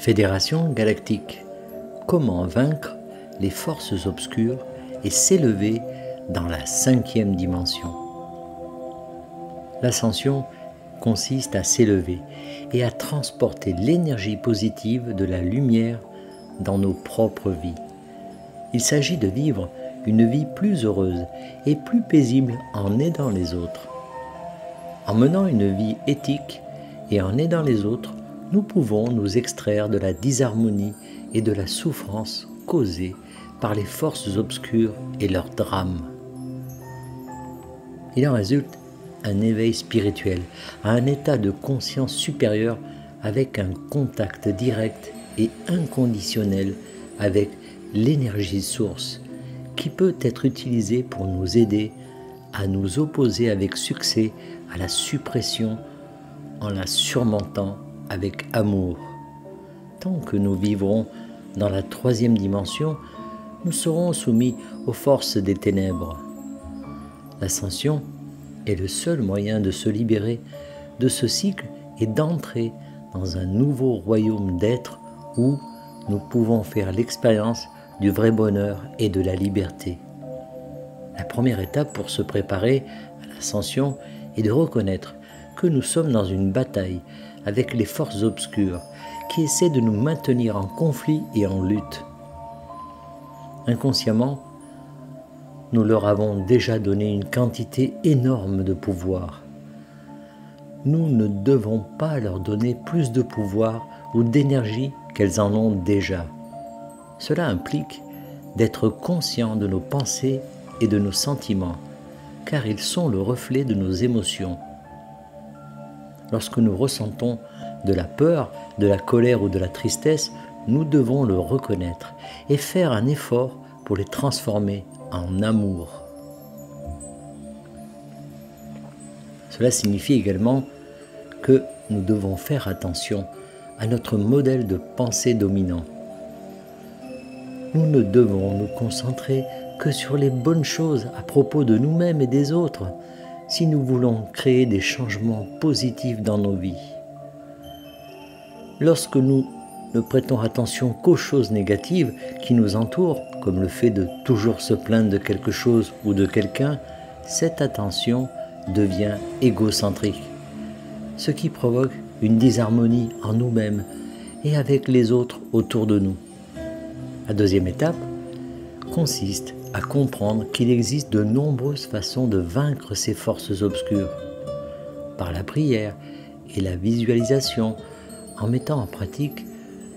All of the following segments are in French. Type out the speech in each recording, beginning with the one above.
Fédération galactique, comment vaincre les forces obscures et s'élever dans la cinquième dimension? L'ascension consiste à s'élever et à transporter l'énergie positive de la lumière dans nos propres vies. Il s'agit de vivre une vie plus heureuse et plus paisible en aidant les autres. En menant une vie éthique et en aidant les autres, nous pouvons nous extraire de la disharmonie et de la souffrance causée par les forces obscures et leurs drames. Il en résulte un éveil spirituel, un état de conscience supérieur avec un contact direct et inconditionnel avec l'énergie source qui peut être utilisée pour nous aider à nous opposer avec succès à la suppression en la surmontant avec amour. Tant que nous vivrons dans la troisième dimension, nous serons soumis aux forces des ténèbres. L'ascension est le seul moyen de se libérer de ce cycle et d'entrer dans un nouveau royaume d'être où nous pouvons faire l'expérience du vrai bonheur et de la liberté. La première étape pour se préparer à l'ascension est de reconnaître nous sommes dans une bataille avec les forces obscures qui essaient de nous maintenir en conflit et en lutte. Inconsciemment, nous leur avons déjà donné une quantité énorme de pouvoir. Nous ne devons pas leur donner plus de pouvoir ou d'énergie qu'elles en ont déjà. Cela implique d'être conscient de nos pensées et de nos sentiments, car ils sont le reflet de nos émotions. Lorsque nous ressentons de la peur, de la colère ou de la tristesse, nous devons le reconnaître et faire un effort pour les transformer en amour. Cela signifie également que nous devons faire attention à notre modèle de pensée dominant. Nous ne devons nous concentrer que sur les bonnes choses à propos de nous-mêmes et des autres si nous voulons créer des changements positifs dans nos vies. Lorsque nous ne prêtons attention qu'aux choses négatives qui nous entourent, comme le fait de toujours se plaindre de quelque chose ou de quelqu'un, cette attention devient égocentrique, ce qui provoque une disharmonie en nous-mêmes et avec les autres autour de nous. La deuxième étape consiste à comprendre qu'il existe de nombreuses façons de vaincre ces forces obscures, par la prière et la visualisation, en mettant en pratique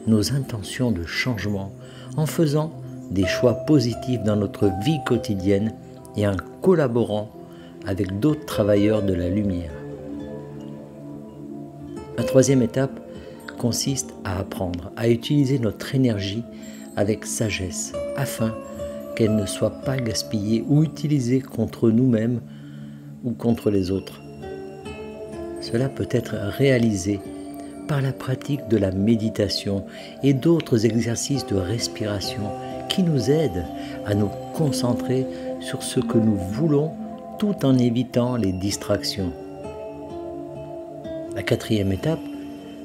nos intentions de changement, en faisant des choix positifs dans notre vie quotidienne et en collaborant avec d'autres travailleurs de la lumière. La troisième étape consiste à apprendre à utiliser notre énergie avec sagesse afin qu'elle ne soit pas gaspillée ou utilisée contre nous-mêmes ou contre les autres. Cela peut être réalisé par la pratique de la méditation et d'autres exercices de respiration qui nous aident à nous concentrer sur ce que nous voulons tout en évitant les distractions. La quatrième étape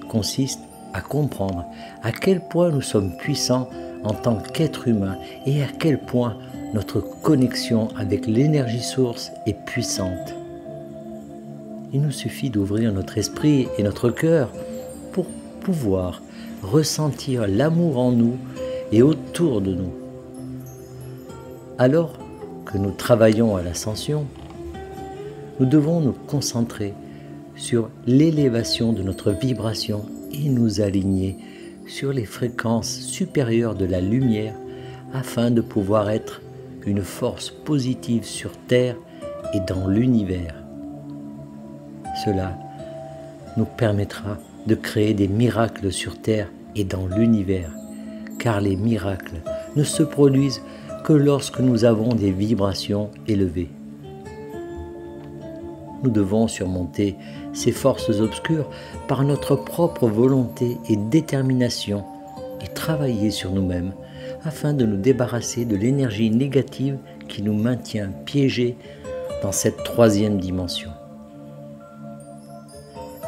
consiste à comprendre à quel point nous sommes puissants en tant qu'être humain et à quel point notre connexion avec l'énergie source est puissante. Il nous suffit d'ouvrir notre esprit et notre cœur pour pouvoir ressentir l'amour en nous et autour de nous. Alors que nous travaillons à l'ascension, nous devons nous concentrer sur l'élévation de notre vibration et nous aligner sur les fréquences supérieures de la lumière afin de pouvoir être une force positive sur Terre et dans l'univers. Cela nous permettra de créer des miracles sur Terre et dans l'univers, car les miracles ne se produisent que lorsque nous avons des vibrations élevées. Nous devons surmonter ces forces obscures par notre propre volonté et détermination et travailler sur nous-mêmes afin de nous débarrasser de l'énergie négative qui nous maintient piégés dans cette troisième dimension.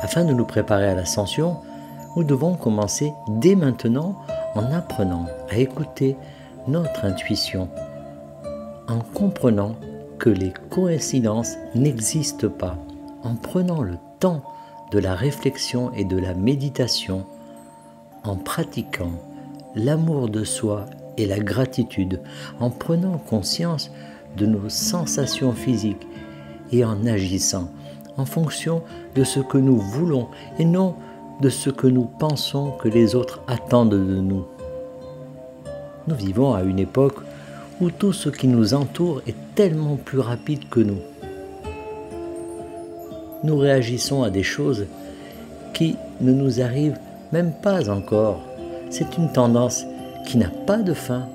Afin de nous préparer à l'ascension, nous devons commencer dès maintenant en apprenant à écouter notre intuition, en comprenant que les coïncidences n'existent pas, en prenant le temps de la réflexion et de la méditation, en pratiquant l'amour de soi et la gratitude, en prenant conscience de nos sensations physiques et en agissant en fonction de ce que nous voulons et non de ce que nous pensons que les autres attendent de nous. Nous vivons à une époque où tout ce qui nous entoure est tellement plus rapide que nous. Nous réagissons à des choses qui ne nous arrivent même pas encore. C'est une tendance qui n'a pas de fin,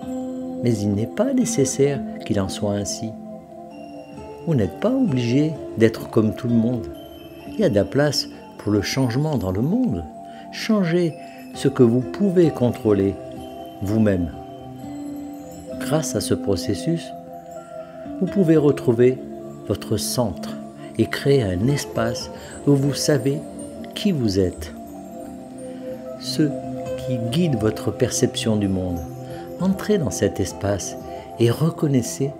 mais il n'est pas nécessaire qu'il en soit ainsi. Vous n'êtes pas obligé d'être comme tout le monde. Il y a de la place pour le changement dans le monde. Changez ce que vous pouvez contrôler vous-même. Grâce à ce processus, vous pouvez retrouver votre centre et créer un espace où vous savez qui vous êtes. Ce qui guide votre perception du monde. Entrez dans cet espace et reconnaissez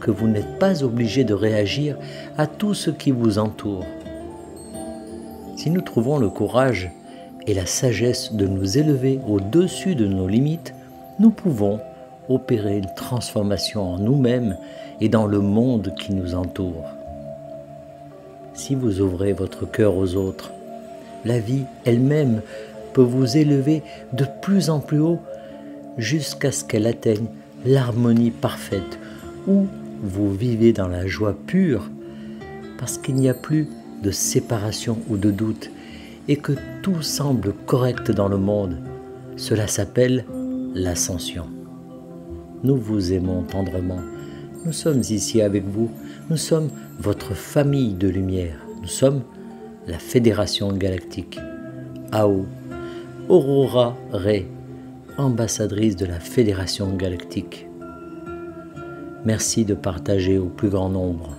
que vous n'êtes pas obligé de réagir à tout ce qui vous entoure. Si nous trouvons le courage et la sagesse de nous élever au-dessus de nos limites, nous pouvons opérer une transformation en nous-mêmes et dans le monde qui nous entoure. Si vous ouvrez votre cœur aux autres, la vie elle-même peut vous élever de plus en plus haut jusqu'à ce qu'elle atteigne l'harmonie parfaite où vous vivez dans la joie pure parce qu'il n'y a plus de séparation ou de doute et que tout semble correct dans le monde. Cela s'appelle l'ascension. Nous vous aimons tendrement. Nous sommes ici avec vous. Nous sommes votre famille de lumière. Nous sommes la Fédération galactique. AO. Aurora Ray, ambassadrice de la Fédération galactique. Merci de partager au plus grand nombre